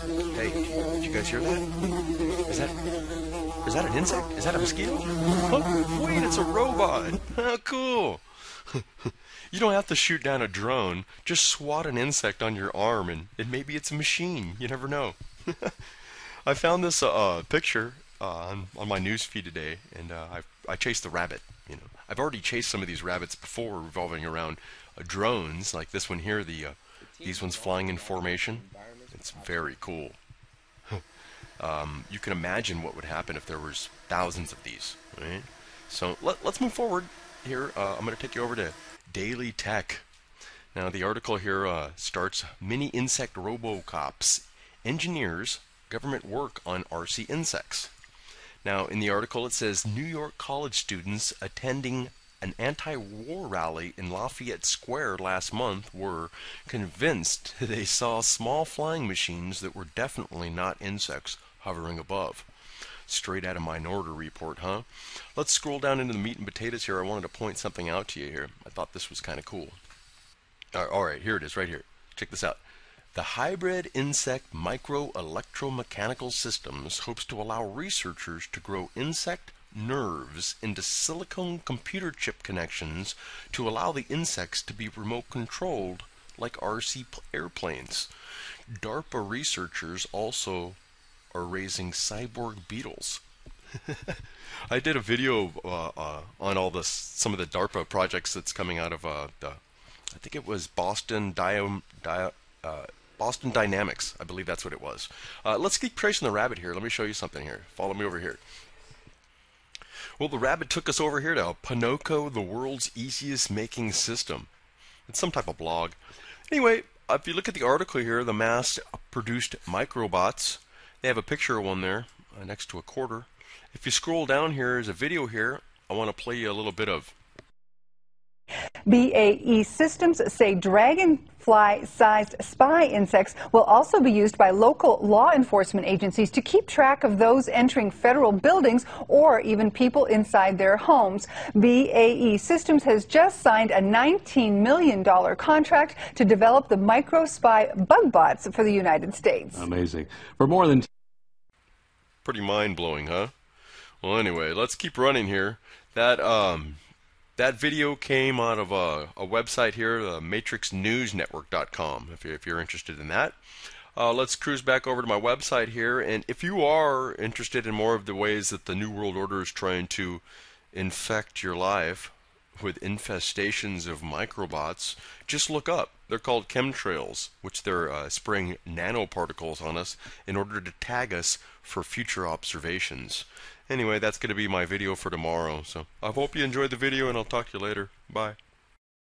Hey, did you guys hear that? Is that is that an insect? Is that a mosquito? Oh, wait, it's a robot. How cool. you don't have to shoot down a drone. Just swat an insect on your arm, and, maybe it's a machine. You never know. I found this uh, picture uh, on, on my news feed today, and uh, I, I chased the rabbit. You know, I've already chased some of these rabbits before, revolving around uh, drones, like this one here. The uh, these ones flying in formation. It's very cool. um, you can imagine what would happen if there was thousands of these. Right? So let, us move forward here. Uh, I'm going to take you over to Daily Tech. Now the article here uh, starts mini insect robocops. Engineers, government work on RC insects. Now, in the article, it says New York college students attending an anti war rally in Lafayette Square last month were convinced they saw small flying machines that were definitely not insects hovering above. Straight out of Minority Report, huh? Let's scroll down into the meat and potatoes here. I wanted to point something out to you here. I thought this was kind of cool. All right, here it is, right here. Check this out. The hybrid insect micro electromechanical systems hopes to allow researchers to grow insect nerves into silicone computer chip connections to allow the insects to be remote controlled like RC airplanes. DARPA researchers also are raising cyborg beetles. I did a video uh, uh, on all this, some of the DARPA projects that's coming out of uh, the, I think it was Boston Dio, Dio uh, Boston Dynamics. I believe that's what it was. Uh, let's keep tracing the rabbit here. Let me show you something here. Follow me over here. Well, the rabbit took us over here to Ponoko, the world's easiest making system. It's some type of blog. Anyway, if you look at the article here, the mass produced microbots. They have a picture of one there uh, next to a quarter. If you scroll down here, there's a video here. I want to play you a little bit of BAE Systems say dragonfly-sized spy insects will also be used by local law enforcement agencies to keep track of those entering federal buildings or even people inside their homes. BAE Systems has just signed a $19 million contract to develop the micro-spy bug bots for the United States. Amazing. For more than pretty mind-blowing, huh? Well, anyway, let's keep running here. That um that video came out of a, a website here, uh, matrixnewsnetwork.com, if you're, if you're interested in that. Uh, let's cruise back over to my website here, and if you are interested in more of the ways that the New World Order is trying to infect your life with infestations of microbots, just look up. They're called chemtrails, which they're uh, spraying nanoparticles on us in order to tag us for future observations. Anyway, that's going to be my video for tomorrow. So I hope you enjoyed the video, and I'll talk to you later. Bye.